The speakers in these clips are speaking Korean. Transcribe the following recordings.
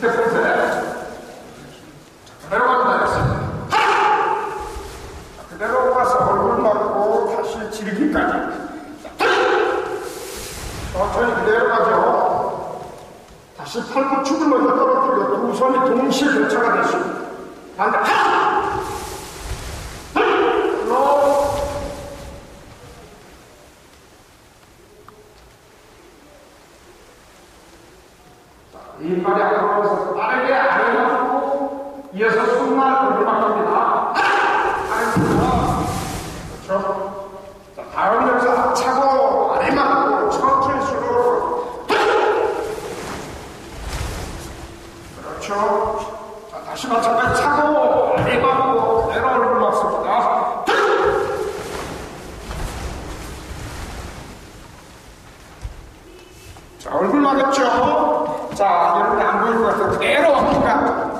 그대로 간다 했습니다. 그대로 얼굴 맞고 다시 지르기까지. 천천히 그대로 가죠. 다시 팔부축을 먼저 떨어뜨리고 두 손이 동시에 교차가 됐습니다. 반대. 이빨이 아까워서 빠르게 아래로 이어서 숨만 돌려막합니다. 그렇죠? 자, 다음 역사 차고 아래 맞고 천천히 쑥 그렇죠. 자, 다시 마찬가지 차고 아래 맞고 그대로 얼굴 막습니다. 자, 얼굴 막았죠? 자, 여러분이 안 보일 것 같아요. 그대로 옵니까?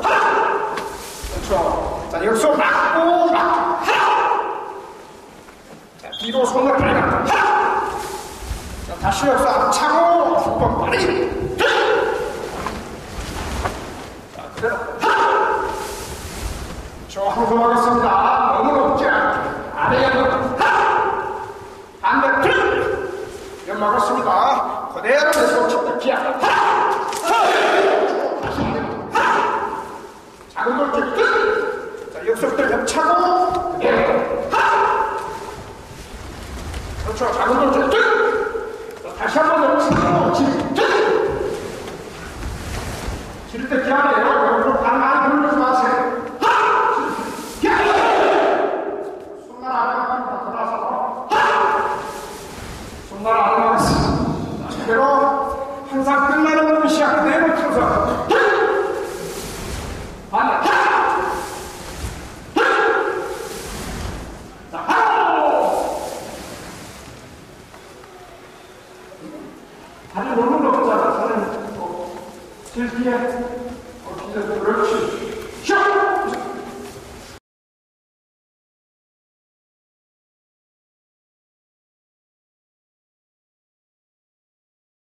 하나! 그렇죠. 자, 여기서 막고, 막, 하나! 자, 뒤로 손을 빨리 하나! 자, 다시 여기서 앞차고, 한번 빠르게. 자, 그대로, 하나! 저 한번 하겠습니다. 너무 높지 않게. 아래 연막, 하나! 반대, 둘! 연막았습니다. 그대로 내 손짓대 기아. 하나! 다시 하나! 작은 돌길 끝! 자, 역속들 협차고, 그대로. 하나! 그렇죠. 작은 끝! 자, 다시 한번 역차고, 질, 끝! 지를 때 기아네요. 옆으로 발 많이 돌리지 마세요. 손만 안 하면 돌아서. 하나! 손만 안 하면 그대로 항상 끝나는 건 시작 그대로 쳐서 반대 자 하나 다리 너무 높잖아 다리는 또 뒤에